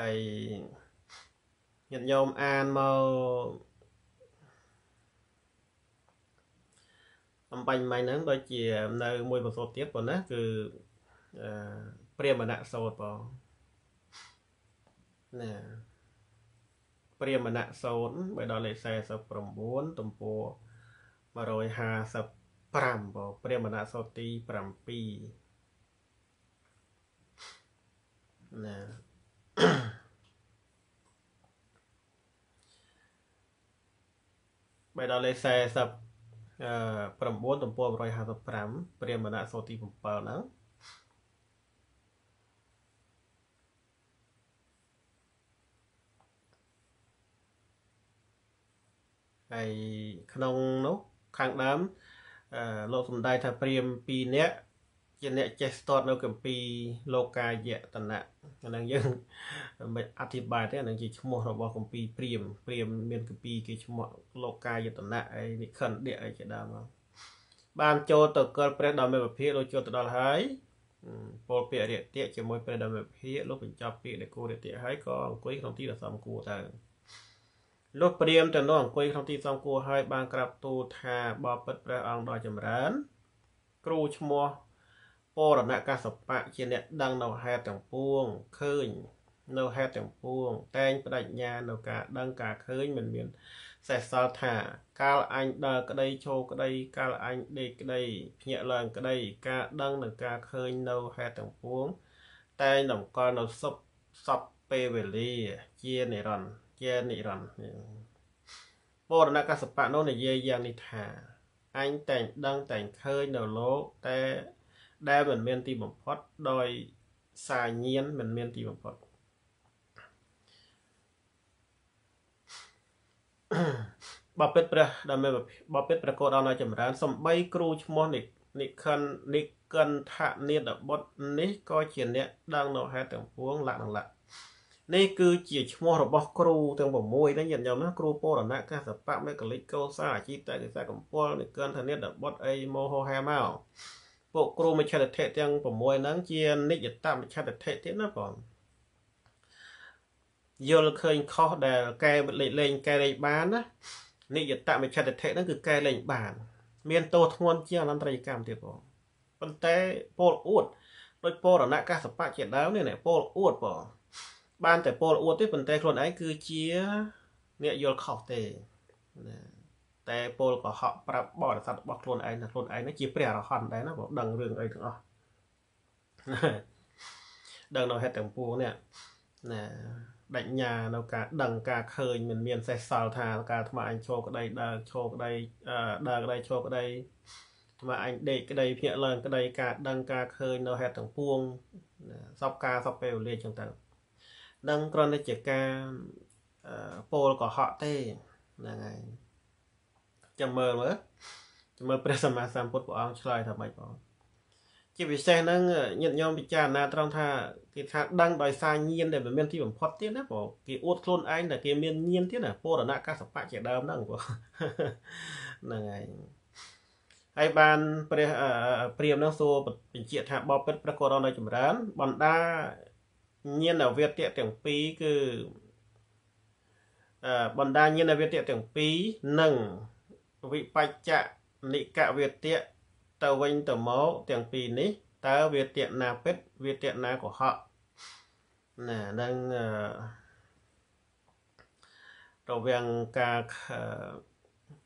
ហើយញាតិញោមអានមកអំបញ្ញមិញហ្នឹងដូចជានៅមួយប្រសូតទៀតប៉ុណ្ណាគឺអឺព្រាមណសោតបងណាព្រាមណសោតបើដល់លេខ49ទំព័រ155បងព្រាមណសោតទី7ណា បែរដល់លេខ40អឺ9ទំព័រ155ព្រាមណៈសូទី7ហ្នឹងហើយក្នុងនោះខាងដើមអឺលោកសំដែងថាព្រាម2នាក់ ជាអ្នកចេះស្ទាត់នៅកម្ពីលោកាយតនៈអានឹងយើងមិនអធិប្បាយទេអានឹងជាឈ្មោះរបស់កម្ពីព្រាមព្រាមមានកម្ពីគេឈ្មោះលោកាយតនៈអីនិខិនដេអីជាដើមបានចូលទៅកលព្រះដល់មេពភាលោកចូលទៅដល់ហើយពលពាក្យរាតិជាមួយព្រះដល់មេពភាលោកបញ្ចប់ពាក្យដែលគួររាតិហើយក៏អង្គុយក្នុងទីដ៏សមគួរទៅលោកព្រាមទៅនោះអង្គុយក្នុងទីសមគួរហើយបានក្រាបទូលថាបបិទ្ធព្រះអង្គដ៏ចម្រើនគ្រូឈ្មោះ ពរណកសបៈជាអ្នកដឹងនៅហេតុទាំងពួងឃើញនៅហេតុទាំងពួង តែងបដិញ្ញានៅការដឹងការឃើញមិនមានសេះសល់ថាកាលអញដើរក្តីឈោក្តីកាលអញដេកក្តីភ្ញាក់ឡើងក្តី ការដឹងនិងការឃើញនៅហេតុទាំងពួង តែងតម្កល់នៅសុបសពពេលវេលាជានិរន្តរ៍ជានិរន្តរ៍បរណកសបៈនោះនិយាយយ៉ាងនេះថាអញតែងដឹងតែងឃើញនៅលោកតែ ដែលមិនមានទីបំផុតដោយសារញៀនមិនមានទីបំផុតបបិទ្ធព្រះដែលមានបបិទ្ធព្រះកោដដល់នៅចម្រើនសំបីគ្រូឈ្មោះនិនិខិននិកិនថនិតបុត្រនេះក៏ជាអ្នកដឹងនៅហេតុទាំងពួងលក្ខណៈនេះគឺជាឈ្មោះរបស់គ្រូទាំង6ហ្នឹងញាតិញោមណាគ្រូពរណកសបៈមេកលិកកោសាអាជីពតែកសាកម្ពុជានិកិនថនិតបុត្រអីមោហោហែមក ពួកគ្រូមជ្ឈដ្ឋិដ្ឋិទាំង6ហ្នឹងជានិច្ចតមជ្ឈដ្ឋិដ្ឋិទៀតណាបងយល់ឃើញខុសដែលកែលេខលេងកែលេខបានណានិច្ចតមជ្ឈដ្ឋិដ្ឋិហ្នឹងគឺកែលេងបាន មានទោសធ្ងន់ជាងអនន្តរកម្មទៀតបងប៉ុន្តែពលអួតដូចពលរណកសបៈជាដើមនេះពលអួតបងបានតែពលអួតទេប៉ុន្តែខ្លួនឯងគឺជាអ្នកយល់ខុសទេណា តែពលកុហកប្រាប់បរិស័ទរបស់ខ្លួនឯងថាខ្លួនឯងនេះជាព្រះអរហន្តដែរណាបើដឹងរឿងអីទាំងអស់ដឹងនៅហេតុទាំងពួងនេះណាបញ្ញានៅការដឹងការឃើញមិនមានសេះសល់ថាការអាត្មាអញឈោក្តីដើរឈោក្តីដើរក្តីឈោក្តីអាត្មាអញដេកក្តីភ្ញាក់ឡើងក្តីការដឹងការឃើញនៅហេតុទាំងពួងសពការសពពេលវេលាចឹងទៅនឹងគ្រាន់តែជាការពលកុហកទេហ្នឹងហើយ ចាំមើលមើលចាំមើលព្រះសម្មាសម្ពុទ្ធព្រះអង្គឆ្លើយថាម៉េចបងជាពិសេសហ្នឹងញាតិញោមពិចារណាត្រង់ថាគេថាដឹងដោយសារញៀនដែលមិនមានទីបំផុតទៀតណាបងគេអួតខ្លួនឯងតែគេមានញៀនទៀតណាពរណកសបៈជាដើមហ្នឹងបងហ្នឹងហើយហើយបានព្រះព្រាមនឹងសួរបញ្ជាក់ថាបបិទ្ធព្រះកោរនៅចម្រើនបណ្ដាញៀនអវេទៈទាំងពីរគឺបណ្ដាញៀនអវេទៈទាំងពីរនិង វិបច្ចនិកវេទៈទៅវិញទៅមកទាំងពីរនេះតើវេទៈណាពិតវេទៈណាកុហកណានឹងរវាងការ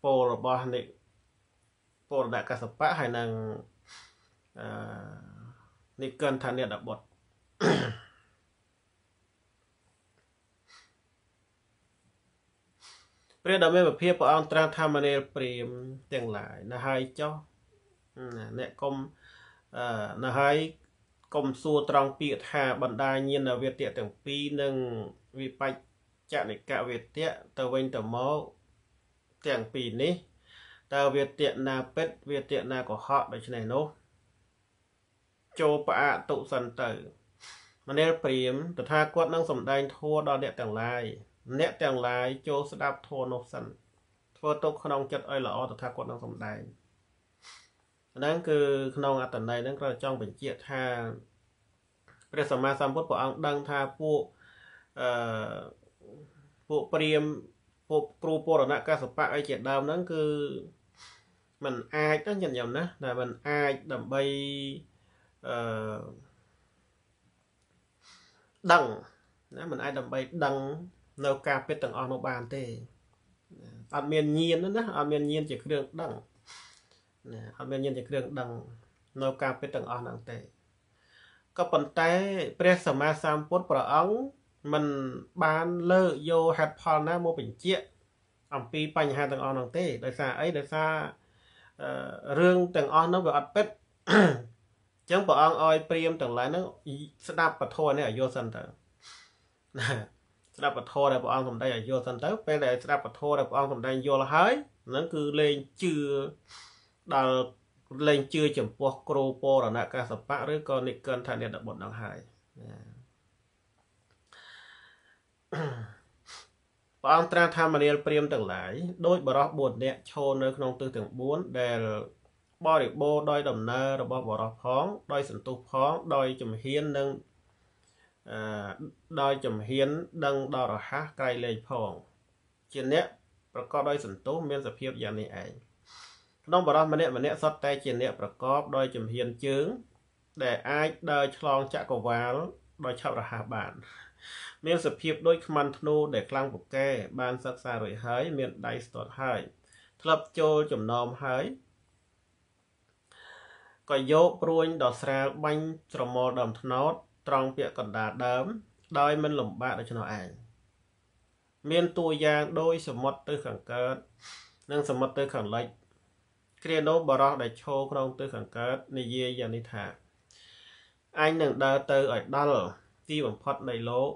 ពោលរបស់និពោលដកសបៈហើយនឹងអឺនិកន្ធនិតបុត្រ ព្រះដ៏មានភាពព្រះអង្គត្រាស់ថាមនេលព្រាមទាំងឡាយណាហើយចុះអ្នកកុំណាហើយកុំសួរត្រង់ពាក្យថាបណ្ដាញាណវេទៈទាំងពីរនិងវិបច្ចនិកវេទៈទៅវិញទៅមកទាំងពីរនេះតើវេទៈណាពិតវេទៈណាកុហកដូច្នេះនោះចូលបអតុសិនទៅមនាលព្រាមតថាគតនឹងសំដែងធัวដល់អ្នកទាំងឡាយ អ្នកទាំងឡាយចូលស្ដាប់ធម៌នោះសិនធ្វើទុកក្នុងចិត្តឲ្យល្អតថាគាត់នឹងសំដែងហ្នឹងគឺក្នុងអត្តន័យហ្នឹងគាត់ចង់បញ្ជាក់ថាព្រះសម្មាសម្ពុទ្ធព្រះអង្គដឹងថាពួក អឺពួកព្រាមពួកគ្រូពរណកសបៈអីជាដើមហ្នឹងគឺมันអាចណាញាតិញោមណាតែมันអាចដើម្បីអឺដឹងណាมันអាចដើម្បីដឹង នៅការពិតទាំងអស់នោះបានទេអត់មានញៀនណាអត់មានញៀនជាគ្រឿងដឹងណាអត់មានញៀនជាគ្រឿងដឹងនៅការពិតទាំងអស់ហ្នឹងទេក៏ប៉ុន្តែព្រះសម្មាសម្ពុទ្ធព្រះអង្គមិនបានលើកយកហេតុផលណាមកបញ្ជាក់អំពីបញ្ហាទាំងអស់ហ្នឹងទេដោយសារអីដោយសាររឿងទាំងអស់ហ្នឹងវាអត់ពិតអញ្ចឹងព្រះអង្គឲ្យព្រាមទាំងឡាយហ្នឹងស្ដាប់ពធនេះឲ្យយល់សិនទៅណា ស្ដាប់ពធដែលព្រះអង្គសម្ដែងឲ្យយល់សិនទៅពេលដែលស្ដាប់ពធដែលព្រះអង្គសម្ដែងយល់ហើយហ្នឹងគឺលេងជឿដល់លែងជឿចំពោះគ្រូពរណកសបៈឬក៏និកិនថាអ្នកដបុតនឹងហើយព្រះអង្គត្រាស់ថាមនាលព្រាមទាំងឡាយដោយបរោះ4នាក់ឈរនៅក្នុងទិសទាំង4ដែលបរិបូរដោយដំណើររបស់បរោះផងដោយសន្ទុះផងដោយជំហាននិងអឺ ដោយជំហានដឹងដល់រហ័សក្រៃលែងផង ជាអ្នកប្រកបដោយសន្ទុះមានសភាពយ៉ាងនេះឯងក្នុងបរិសម្នាក់ម្នាក់សុទ្ធតែជាអ្នកប្រកបដោយជំហានជើង ដែលអាចដើរឆ្លងចក្រវាលដោយឆាប់រហ័សបាន មានសភាពដូចខ្មាន់ធ្នូដែលខ្លាំងពូកែបានសិក្សារួចហើយមានដៃស្ទាត់ហើយធ្លាប់ចូលចំណោមហើយក៏យកព្រួញដ៏ស្រាលបាញ់ច្រមុលដើមថ្នោត ត្រង់ពាក្យកណ្ដាលដើម ដោយមិនលំបាកដូច្នោះឯងមានតួយ៉ាងដោយសមុទ្រទៅខាងកើត និងសមុទ្រទៅខាងលិចគ្រានោះបរោះដែលឈរក្នុងទិសខាងកើតនិយាយយ៉ាងនេះថាអញនឹងដើរទៅឲ្យដល់ទីបំផុតនៃលោក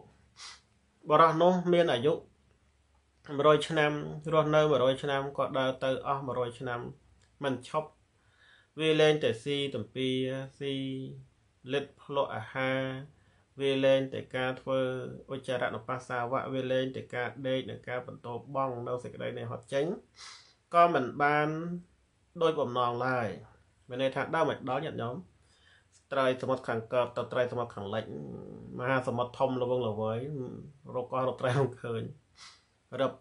បរោះនោះមានអាយុ100ឆ្នាំរស់នៅ100ឆ្នាំក៏ដើរទៅអស់100ឆ្នាំមិនឈប់វាលែងតែស៊ីតំពីស៊ី លិតភ្លក់អាហារវាលែងតែការធ្វើឧច្ចារណបសាវៈវាលែងតែការដេកនិងការបន្តបងនៅសេចក្តីនៃហត់ចេញក៏មិនបានដោយបំណងឡើយមានន័យថាដើរមិនដល់ញាតិញោមត្រៃសមុទ្រខាងកើតទៅត្រៃសមុទ្រខាងលិចមហាសមុទ្រធំលវងលវើយរកកោះរកត្រៃមិនឃើញរឹប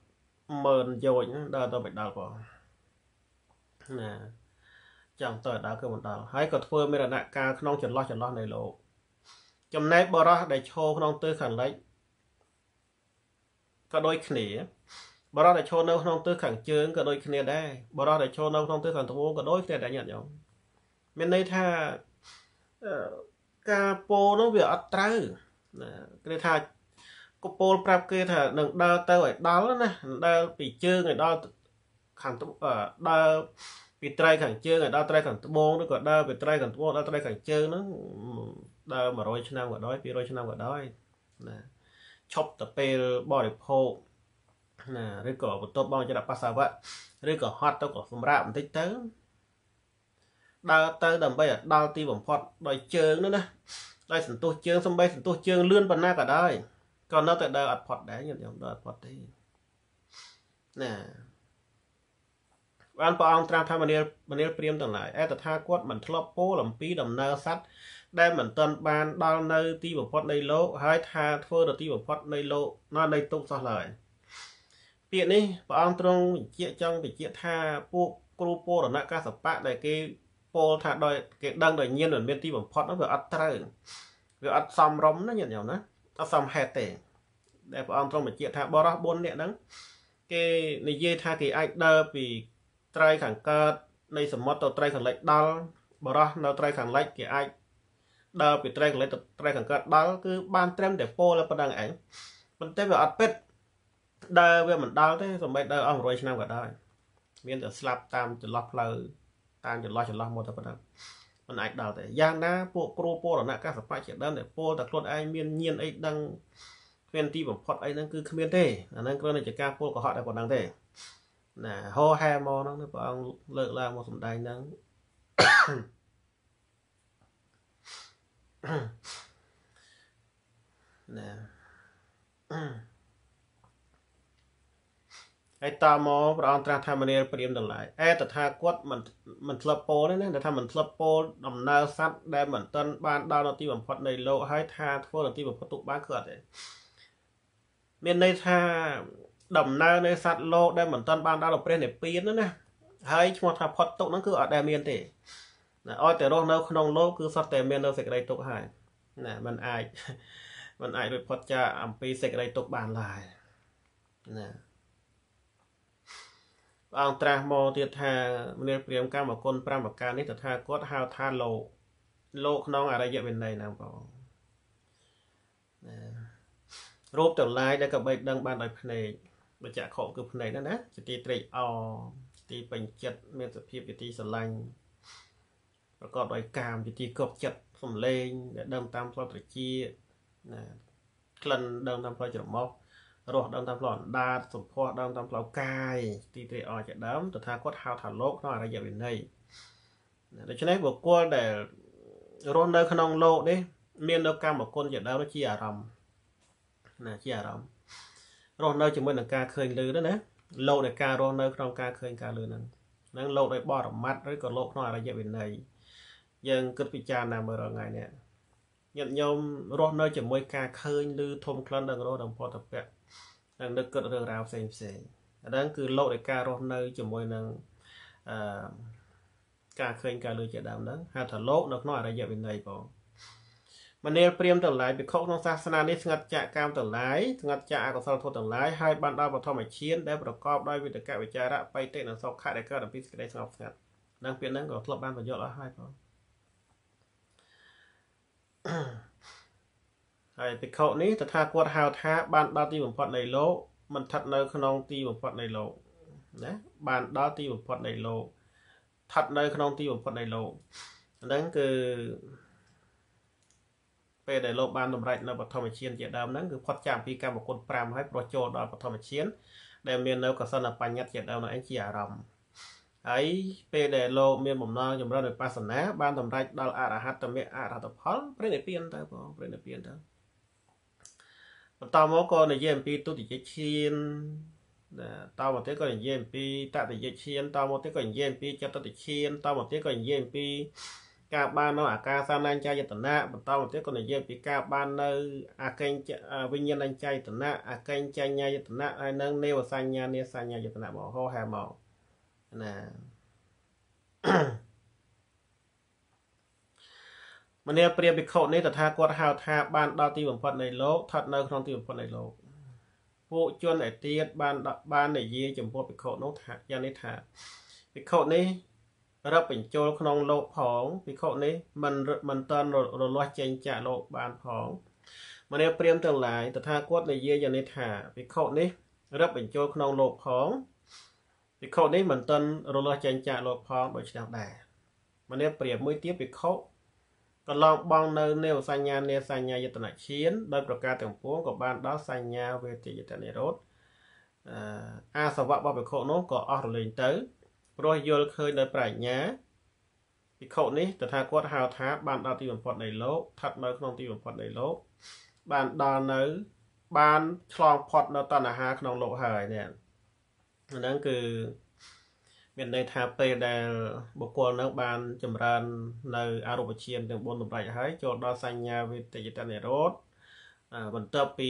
ម៉ឺនយោជដើរទៅមិនដល់ផងណា ចង់ទៅដើរគឺមិនដល់ហើយក៏ធ្វើមេរណកាលក្នុងចន្លោះចន្លោះនៃលោកចំណែកបរោះដែលឈរក្នុងទិសខាងលិចក៏ដូចគ្នាបរោះដែលឈរនៅក្នុងទិសខាងជើងក៏ដូចគ្នាដែរបរោះដែលឈរនៅក្នុងទិសខាងត្បូងក៏ដូចគ្នាដែរញាតិញោមមានន័យថាការពោលនោះវាអត់ត្រូវណាគេថាកពោលប្រាប់គេថានឹងដើរទៅឲ្យដល់ណាដើរពីជើងឲ្យដល់ខាងដើរ ពីត្រៃខាងជើងឲ្យដល់ត្រៃខាងត្បូងឬក៏ដើរពីត្រៃខាងត្បូងដល់ត្រៃខាងជើងហ្នឹងដើរ100ឆ្នាំក៏ដោយ200ឆ្នាំក៏ដោយណាឈប់ទៅពេលបរិភោគណាឬក៏បន្ទាប់បងចរៈបសាវៈឬក៏ហត់ទៅក៏សម្រាប់បន្តិចទៅដើរទៅដើម្បីឲ្យដល់ទីបំផុតដោយជើងនោះណាដោយសន្ទុះជើងសំបីសន្ទុះជើងលឿនប៉ុណ្ណាក៏ដោយក៏នៅតែដើរអត់ផុតដែរញាតិញោមដើរអត់ផុតទេណា បានព្រះអង្គត្រាស់ថាមនាលមនាលព្រាមទាំងឡាយឯតថាគតមិនធ្លាប់ពោលអំពីដំណើរសัตว์ដែលមិនទាន់បានដល់នៅទីបំផុតនៃលោកហើយថាធ្វើទៅទីបំផុតនៃលោកនៅនៃទុកសោះឡើយពាក្យនេះព្រះអង្គទ្រង់បញ្ជាក់ចង់បញ្ជាក់ថាពួកគ្រូពរណកសបៈដែលគេពោលថាដោយគេដឹងដោយញៀនមិនមានទីបំផុតនោះវាអត់ត្រូវវាអត់សមរម្យណាញាតិញោមណាអត់សមហេតុទេដែលព្រះអង្គទ្រង់បញ្ជាក់ថាបរោះ4នាក់ហ្នឹងគេនិយាយថាគេអាចដើរពី ត្រៃខាងកើតនៃសមុទ្រទៅត្រៃខាងលិចដល់បរោះនៅត្រៃខាងលិចគេអាចដើរពីត្រៃខាងលិចទៅត្រៃខាងកើតដល់គឺបានត្រឹមតែពោលប៉ុណ្ណឹងឯងប៉ុន្តែវាអត់ពិតដើរវាមិនដល់ទេសម្បីដើរអស់100ឆ្នាំក៏ដោយមានតែស្លាប់តាមចន្លោះផ្លូវតាមចន្លោះចន្លោះមកទៅប៉ុណ្ណឹងមិនអាចដល់ទេយ៉ាងណាពួកគ្រូពរណកសបៈជាដើមដែលពោលតែខ្លួនឯងមានញៀនអីដឹងគ្មានទីបំផុតអីហ្នឹងគឺគ្មានទេអាហ្នឹងគ្រាន់តែជាការពោលកុហកតែប៉ុណ្ណឹងទេ ណាហោហែមកហ្នឹងព្រះអង្គលើកឡើងមកសំដែងហ្នឹងណាហើយតមកព្រះអង្គត្រាស់ថាមនាលព្រាមទាំងឡាយអេតថាគាត់មិនមិនធ្លាប់ពោលទេណាថាមិនធ្លាប់ពោលដំណើរសัตว์ដែលមិនទាន់បានដល់នៅទីបំផុតនៃលោកហើយថាធ្វើនៅទីបំផុតទុកបានគឺអត់ទេមានន័យថា ដំណើរនៃសត្វលោកដែលមិនទាន់បានដល់ព្រះនិព្វានណាហើយឈ្មោះថាផុតទុកហ្នឹងគឺអត់ដែលមានទេណាឲ្យតែរស់នៅក្នុងលោកគឺសុទ្ធតែមាននៅសេចក្តីទុកហើយណាมันអាចมันអាចរួចផុតចាកអំពីសេចក្តីទុកបានឡើយណាព្រះអង្គត្រាស់មកទៀតថាមនាលព្រាមកម្មគុណ5ប្រការនេះតថាគាត់ហៅថាលោកលោកក្នុងអរិយវិន័យហ្នឹងបងណារូបទាំងឡាយដែលក៏បីដឹងបានដោយភ្នែក បច្ចៈខគឺភ្នែកហ្នឹងណាជាទីត្រេកអរទីពេញចិត្តមានសភាពជាទីស្រឡាញ់ប្រកបដោយកាមជាទីគប់ចិត្តសំលេងដែលដឹងតាមផ្លូវត្រជាណាក្លិនដឹងតាមផ្លូវច្រមុះរស់ដឹងតាមផ្លូវអណ្ដាតសម្ផស្សដឹងតាមផ្លូវកាយទីត្រេកអរជាដើមតថាគាត់ហៅថាលោកក្នុងអរិយវិន័យដូច្នេះបុគ្គលដែលរស់នៅក្នុងលោកនេះមាននៅកម្មគុណជាដើមជាអារម្មណ៍ណាជាអារម្មណ៍ រស់នៅជាមួយនឹងការឃើញលឺណាលោកនៃការរស់នៅក្នុងការឃើញការលឺហ្នឹងហ្នឹងលោកដោយបរមត្តឬក៏លោកក្នុងអរិយវិន័យយើងគិតពិចារណាមើលរងថ្ងៃនេះញាតិញោមរស់នៅជាមួយការឃើញឬធំក្លិនដល់រស់ដល់ផតពៈនិងនឹកគិតរឿងរ៉ាវផ្សេងផ្សេងអាហ្នឹងគឺលោកនៃការរស់នៅជាមួយនឹងអឺការឃើញការលើជាដើមហ្នឹងហៅថាលោកនៅក្នុងអរិយវិន័យបង មនាលព្រាមទាំងឡាយភិក្ខុក្នុងសាសនានេះស្ងាត់ចាកកម្មទាំងឡាយស្ងាត់ចាកអកុសលធម៌ទាំងឡាយហើយបានដល់បឋមឈានដែលប្រកបដោយវិតកវិចារៈបៃតិនិងសុខៈដែលកើតអំពីសេចក្តីស្ងប់ស្ងាត់នឹងពាក្យហ្នឹងក៏ធ្លាប់បានបញ្យល់អស់ហើយបងហើយភិក្ខុនេះតថាគតហៅថាបានដល់ទីបំផុតនៃលោកមិនស្ថិតនៅក្នុងទីបំផុតនៃលោកណាបានដល់ទីបំផុតនៃលោកស្ថិតនៅក្នុងទីបំផុតនៃលោកហ្នឹងគឺ ពេលដែលលោកបានតម្រេចនៅបឋមឈានជាដើមហ្នឹងគឺផុតចាកពីកម្មគុណ5ហើយព្រោះចូលដល់បឋមឈានដែលមាននៅកសនបញ្ញត្តិជាដើមនោះឯងជាអារម្មណ៍ហើយពេលដែលលោកមានបំណងចម្រើនវិបស្សនាបានតម្រេចដល់អរហត្តមគ្គអរហត្តផលព្រះនិព្វានទៅបងព្រះនិព្វានទៅបន្តមកក៏និយាយអំពីទុតិយឈានតមកទៀតក៏និយាយអំពីតតិយឈានតមកទៀតក៏និយាយអំពីចតុតិឈានតមកទៀតក៏និយាយអំពី ការបាននៅអាការសានាញ្ចយតនៈបន្តមកទៀតក៏និយាយពីការបាននៅអាកេញវិញ្ញាណញ្ចយតនៈអាកេញចញ្ញយតនៈហើយនឹងនេវសញ្ញានេសញ្ញាយតនៈមកហោហែមកណាមនាព្រាភិក្ខុនេះតថាគាត់ហៅថាបានដល់ទីបំផុតនៃលោកស្ថិតនៅក្នុងទីបំផុតនៃលោកពួកជនឯទៀតបានបាននិយាយចំពោះភិក្ខុនោះថាយ៉ាងនេះថាភិក្ខុនេះ រឹបបញ្ចូលក្នុងលោកផងភិក្ខុនេះមិនមិនតន់រលាស់ចេញចាក់លោកបានផងមនាព្រាមទាំងឡាយតថាគតនិយាយយ៉ាងនេះថាភិក្ខុនេះរឹបបញ្ចូលក្នុងលោកផងភិក្ខុនេះមិនតន់រលាស់ចេញចាក់លោកផងដូច្នេះដែរមនាព្រាមមួយទៀតភិក្ខុកន្លងបងនៅនេវសញ្ញានេសញ្ញាយតនឈានដោយប្រការទាំងពួងក៏បានដល់សញ្ញាវេទយតនិរោធអាសវៈរបស់ភិក្ខុនោះក៏អស់រលែងទៅ ព្រោះយល់ឃើញដោយប្រាជ្ញាភិក្ខុនេះតថាគតហៅថា បានដល់ទីបំផុតនៃលោកស្ថិតនៅក្នុងទីបំផុតនៃលោក បានដល់នៅ បានឆ្លងផុតនៅតណ្ហាក្នុងលោកហើយនេះហ្នឹងគឺមានន័យថាពេលដែលបុគ្គលនឹងបានចម្រើននៅអរូបជាទាំង4តម្រេចហើយចូលដល់សញ្ញាវិតយតនិរោធ បន្ទាប់ពី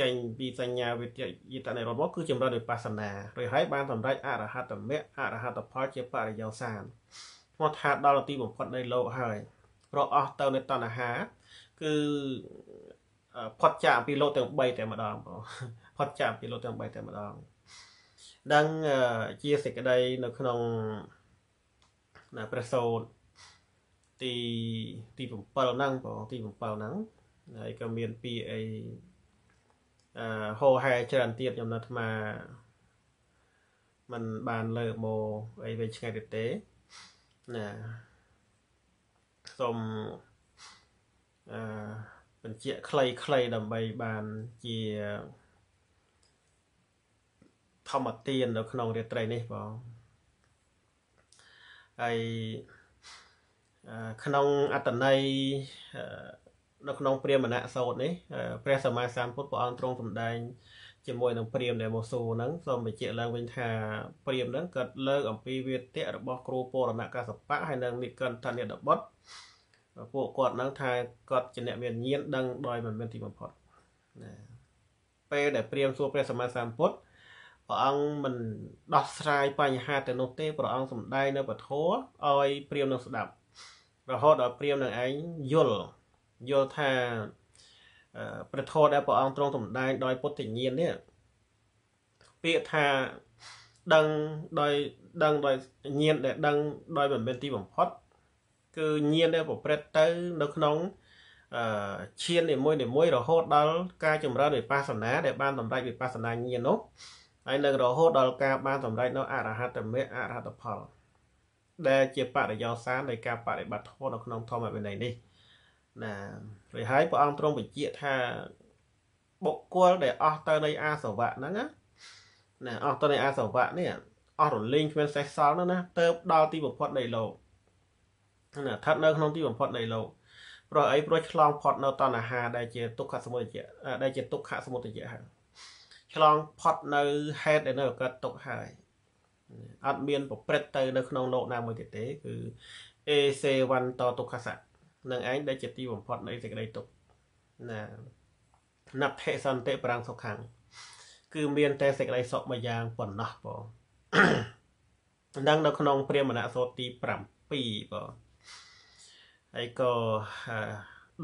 ចេញពីសញ្ញាវិទ្យាតនិរោធមកគឺចម្រើនវិបស្សនារួចហើយបានសម្រេចអរហត្តមគ្គអរហត្តផលជាបរិយោសានឈ្មោះថាដល់ទីបំផុតនៃលោកហើយព្រោះអស់ទៅនៃតណ្ហា គឺផុតចាកពីលោកទាំង3តែម្ដងបងផុតចាកពីលោកទាំង3តែម្ដងដឹងជាសេចក្តីនៅក្នុងណាព្រះសូត្រទីទី7ហ្នឹងបងទី7ហ្នឹង ហើយក៏មានពីអីអឺហោហែច្រើនទៀតខ្ញុំនៅអាត្មាมันបានលើកមកអីវិញឆ្ងាយទៀតទេណាសូមអឺបញ្ជាក់ខ្លីៗដើម្បីបានជាធម្មទាននៅក្នុងរាត្រីនេះបងហើយក្នុងអត្តន័យ នៅក្នុងព្រាមណៈសោតនេះព្រះសម្មាសម្ពុទ្ធព្រះអង្គទ្រង់សម្ដែងជាមួយនឹងព្រាមដែលមកសួរហ្នឹងសូមបញ្ជាក់ឡើងវិញថាព្រាមហ្នឹងគាត់លើកអំពីវាទៈរបស់គ្រូពរណកសបៈហើយនឹងនិកន្តនិដបុត្រពួកគាត់ហ្នឹងថាគាត់ជាអ្នកមានញាណដឹងដោយមិនមានទីបំផុតណាពេលដែលព្រាមសួរព្រះសម្មាសម្ពុទ្ធព្រះអង្គមិនដោះស្រាយបញ្ហាទៅនោះទេព្រះអង្គសំដែងនៅពធឲ្យព្រាមនឹងស្ដាប់រហូតដល់ព្រាមនឹងឯងយល់ យល់ថាព្រះធម៌ដែលព្រះអង្គទ្រង់សម្ដែងដោយពុទ្ធញ្ញាណនេះពាក្យថាដឹងដោយដឹងដោយញាណដែលដឹងដោយមិនមែនទីបំផុត គឺញាណដែលប្រព្រឹត្តទៅ នៅក្នុងអឺឈាននីមួយនីមួយរហូតដល់ការចម្រើនវិបស្សនាដែលបានសម្រេចវិបស្សនាញាណនោះហើយនឹងរហូតដល់ការបានសម្រេចនៅអរហត្តមេអរហត្តផលដែលជាបរិយោសាននៃការបប្រតិបត្តិធម៌នៅក្នុងធម្មវិន័យនេះ ណាព្រោះហើយព្រះអង្គទ្រង់បញ្ជាក់ថាបុគ្គលដែលអស់ទៅនៃអាសវៈហ្នឹងណាណាអស់ទៅនៃអាសវៈនេះអស់រលែងគ្មានសេះសល់នោះណាទៅដល់ទីបំផុតនៃលោកណាស្ថិតនៅក្នុងទីបំផុតនៃលោកព្រោះអីព្រោះឆ្លងផុតនៅតណ្ហាដែលជាទុក្ខសមុទយៈដែលជាទុក្ខសមុទយៈហើយឆ្លងផុតនៅហេតុដែលនៅកើតទុក្ខហើយអត់មានប្រព្រឹត្តទៅនៅក្នុងលោកណាមួយទៀតទេគឺអេសេវ័នតទុក្ខសៈ នឹងឯងដែលជាទីបំផុតនៃសេចក្តីទុក្ខណាណដ្ឋិសន្តិប្រាំងសុខខាងគឺមានតែសេចក្តីសុខមួយយ៉ាងប៉ុណ្ណោះបងនឹងនៅក្នុងព្រាមណសោតទី7បងហើយក៏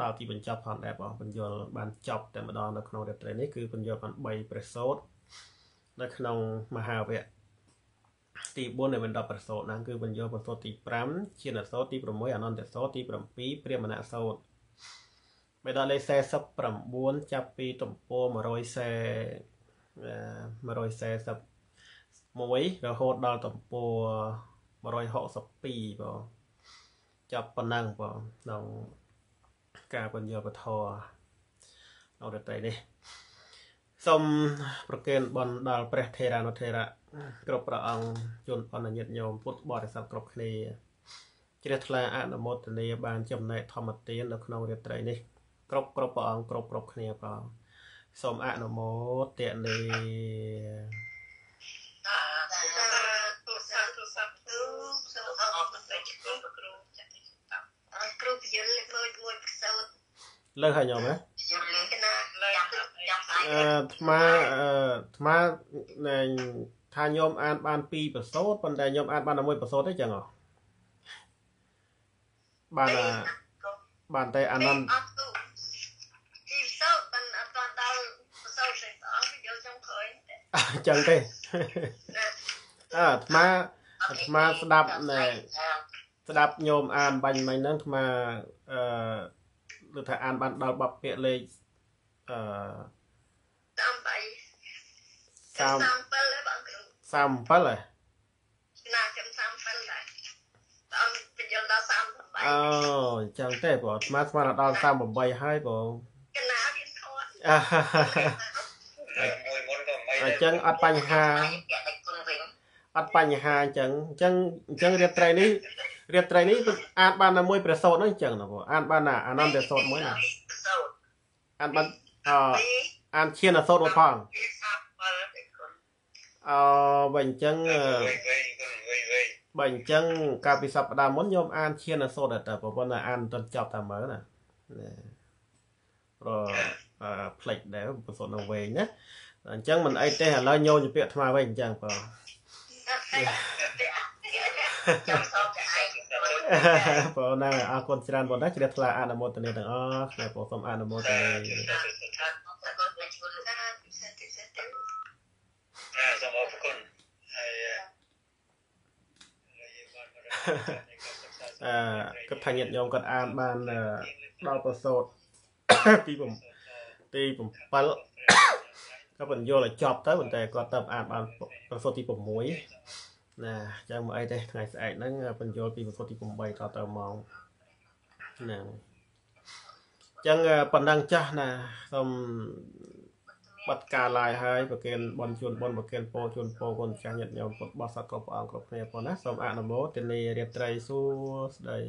ដល់ទីបញ្ចប់ផងដែរបងបញ្យលបានចប់តែម្ដងនៅក្នុងរាត្រីនេះគឺបញ្យលបាន3ព្រះសូតនៅក្នុងមហាវគ្គ ទី4ដែលមាន10ប្រសូតហ្នឹងគឺបញ្យលប្រសូតទី5ជានសោតទី6អនន្តសោតទី7ព្រាមណសោតបេដកលេខ49ចាប់ពីទំព័រ140 141រហូតដល់ទំព័រ162បងចាប់ប៉ុណ្ណឹងបងក្នុងការបញ្យល់ពធនៅរត្រីនេះសូមប្រគេនបន់ដល់ព្រះថេរានុថេរៈ គ្រប់ព្រះអង្គជូនបណ្ឌញាតញោមពុទ្ធបរិស័ទគ្រប់គ្នាជ្រះថ្លាអនុមោទនាបានចំណែកធម្មទាននៅក្នុងរាត្រីនេះគ្រប់គ្រប់ព្រះអង្គគ្រប់គ្រប់គ្នាព្រះអង្គសូមអនុមោទនាគ្រូពយលមួយមួយផ្សោតលើហើយញោមណាអឺអាត្មាអឺអាត្មា ថាញោមអានបាន2ប្រសូតប៉ុន្តែញោមអានបានតែមួយប្រសូតទេចឹងហ៎បានបានតែអានន្តចឹងទេអើអាត្មាអាត្មាស្ដាប់ណែស្ដាប់ញោមអានបាញ់មិញហ្នឹងអាត្មាអឺឬថាអានបានដល់បបពាក្យលេខអឺ38 37ហើយបងគ្រូ37ហើយណាខ្ញុំ37ដែរបងបញ្យល់ដល់38អូអញ្ចឹងទេបងអាត្មាស្មានដល់38ហើយបងកណាវាខត់អញ្ចឹងអត់បញ្ហាអត់បញ្ហាអញ្ចឹងអញ្ចឹងអញ្ចឹងរាត្រីនេះរាត្រីនេះអានបានតែមួយព្រះសូត្រហ្នឹងអញ្ចឹងណាបងអានបានណាអានន្តសូត្រមួយណាអានបានអអានឈានសូត្រមួយផងអឺ បើអញ្ចឹងបើអញ្ចឹងកាលពីសប្តាហ៍មុនខ្ញុំអានឈានសូត្រតែប៉ុន្តែអានមិនចប់តាមមើលណាព្រោះផ្លេចដែរប្រសូតនៅវែងណាអញ្ចឹងមិនអីទេឥឡូវញោជំពាក់អាត្មាវិញអញ្ចឹងបងបងណាអរគុណច្រើនបងណាជ្រះថ្លាអនុមោទនាទាំងអស់ខ្ញុំបងសូមអនុមោទនាសូមអរគុណហើយ អឺគាត់ថាញាតិញោមគាត់អានបានដល់ប្រសូតទីទី7ក៏បញ្យល់ឲ្យចប់ទៅប៉ុន្តែគាត់ទៅអានបានប្រសូតទី6ណាចាំមកអីទេថ្ងៃស្អែកហ្នឹងបញ្យល់ពីប្រសូតទី8តទៅម៉ោងហ្នឹងចឹងប៉ុណ្ណឹងចាស់ណាសូម បាត់ការឡាយហើយប្រគិនបនជួនបនប្រគិនពោជួនពោគុណចាស់ញាតិញោមពុទ្ធបរិស័ទគ្រប់ព្រះអង្គគ្រប់គ្នាប៉ុណ្ណាសូមអនុមោទនារាត្រីសួស្តី